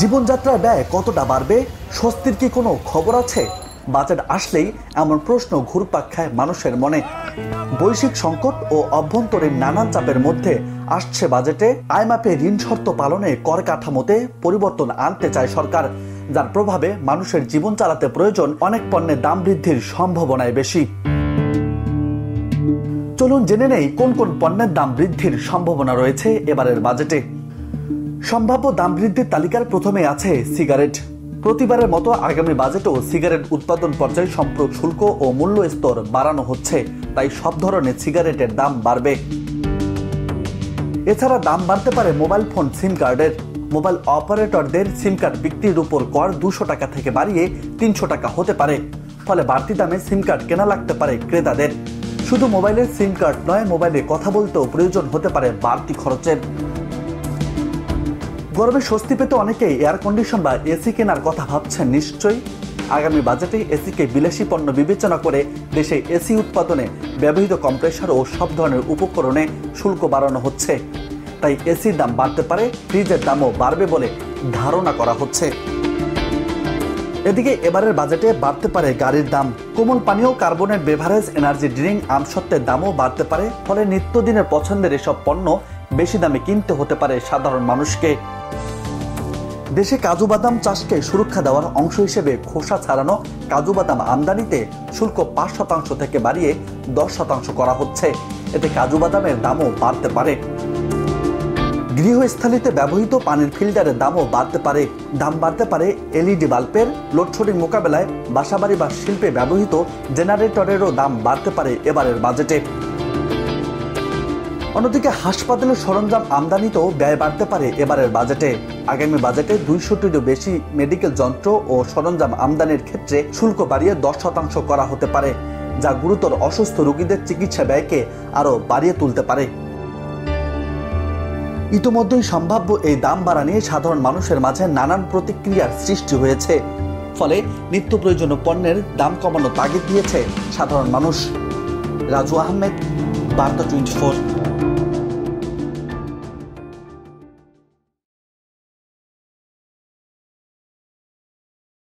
জীবনযাত্রার ব্যয় কতটা বাড়বে? স্বস্তির কি কোনো খবর আছে? বাজেট আসলেই এমন প্রশ্ন ঘুরপাক খায় মানুষের মনে। বৈশ্বিক সংকট ও অভ্যন্তরীণ নানান চাপের মধ্যে আসছে বাজেটে। আইমাপে ঋণ শর্ত পালনে কর কাঠামোতে পরিবর্তন আনতে চায় সরকার, যার প্রভাবে মানুষের জীবন চালাতে প্রয়োজন অনেক পণ্যের দাম বৃদ্ধির সম্ভাবনায় বেশি। চলুন জেনে নেই কোন কোন পণ্যের দাম বৃদ্ধির সম্ভাবনা রয়েছে এবারের বাজেটে। সম্ভাব্য দাম বৃদ্ধির তালিকার প্রথমে আছে সিগারেট। প্রতিবারের মতো আগামী বাজেটেও সিগারেট উৎপাদন পর্যায়ে সম্পর্ক শুল্ক ও মূল্য স্তর বাড়ানো হচ্ছে, তাই সব ধরনের সিগারেটের দাম বাড়বে। এছাড়া দাম বাড়তে পারে মোবাইল ফোন, সিম কার্ডের। মোবাইল অপারেটরদের সিম কার্ড বিক্রির উপর কর দুশো টাকা থেকে বাড়িয়ে তিনশো টাকা হতে পারে। ফলে বাড়তি দামে সিম কার্ড কেনা লাগতে পারে ক্রেতাদের। শুধু মোবাইলের সিম কার্ড নয়, মোবাইলে কথা বলতেও প্রয়োজন হতে পারে বাড়তি খরচের। গরমে স্বস্তি পেতে অনেকেই এয়ার কন্ডিশন বা এসি কেনার কথা ভাবছেন নিশ্চয়ই। আগামী বাজেটে এসিকে বিলাসী পণ্য বিবেচনা করে দেশে এসি উৎপাদনে ব্যবহৃত কম্প্রেসার ও সব ধরনের উপকরণে শুল্ক বাড়ানো হচ্ছে। তাই এসির দাম বাড়তে পারে, ফ্রিজের দামও বাড়বে বলে ধারণা করা হচ্ছে। এদিকে এবারের বাজেটে বাড়তে পারে গাড়ির দাম। কোমল পানীয়, কার্বনের বেভারেজ এনার্জি ড্রিঙ্ক আমসত্ত্বের দামও বাড়তে পারে, ফলে নিত্যদিনের পছন্দের এসব পণ্য বেশি দামে কিনতে হতে পারে সাধারণ মানুষকে। দেশে কাজু বাদাম চাষকে সুরক্ষা দেওয়ার অংশ হিসেবে খোসা ছাড়ানো কাজু বাদাম আমদানিতে শুল্ক পাঁচ শতাংশ থেকে বাড়িয়ে দশ শতাংশ করা হচ্ছে। এতে কাজু বাদামের দামও বাড়তে পারে। গৃহস্থালিতে ব্যবহৃত পানির ফিল্টারের দামও বাড়তে পারে। দাম বাড়তে পারে এলইডি বাল্বের লোডশেডিং মোকাবেলায় বাসাবাড়ি বা শিল্পে ব্যবহৃত জেনারেটরেরও দাম বাড়তে পারে এবারের বাজেটে। অন্যদিকে হাসপাতালের সরঞ্জাম আমদানিতেও ব্যয় বাড়তে পারে এবারের বাজেটে। আগামী বাজেটে দুইশোটিরও বেশি মেডিকেল যন্ত্র ও সরঞ্জাম আমদানির ক্ষেত্রে শুল্ক বাড়িয়ে দশ শতাংশ করা হতে পারে, যা গুরুতর অসুস্থ রোগীদের চিকিৎসা ব্যয়কে আরও বাড়িয়ে তুলতে পারে। ইতোমধ্যেই সম্ভাব্য এই দাম বাড়া নিয়ে সাধারণ মানুষের মাঝে নানান প্রতিক্রিয়ার সৃষ্টি হয়েছে। ফলে নিত্য প্রয়োজনীয় পণ্যের দাম কমানো তাগিদ দিয়েছে সাধারণ মানুষ। রাজু আহমেদ, বার্তা টোয়েন্টি ফোর।